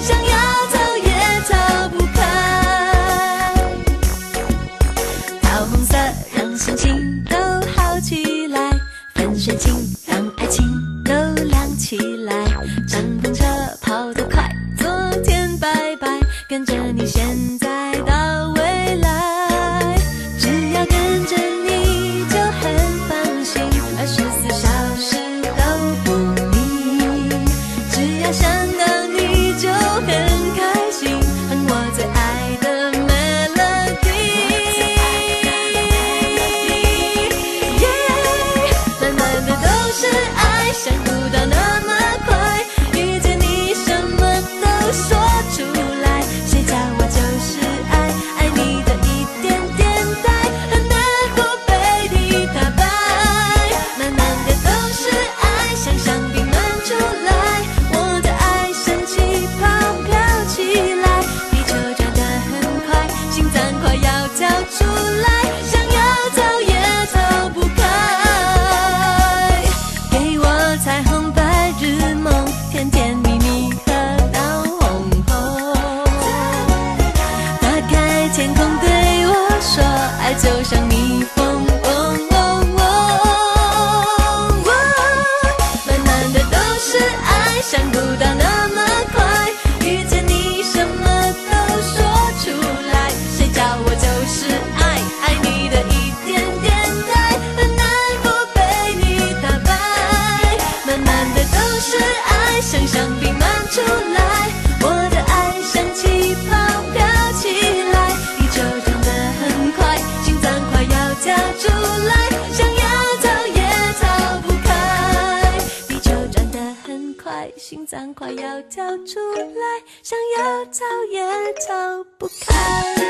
想要逃也逃不开，桃红色让心情都好起来，粉水晶。要跳出来想要逃也逃不开。给我彩虹白日梦甜甜蜜蜜和闹哄哄。打开天空对我说爱就像蜜蜂伞快要跳出来想要逃也逃不开。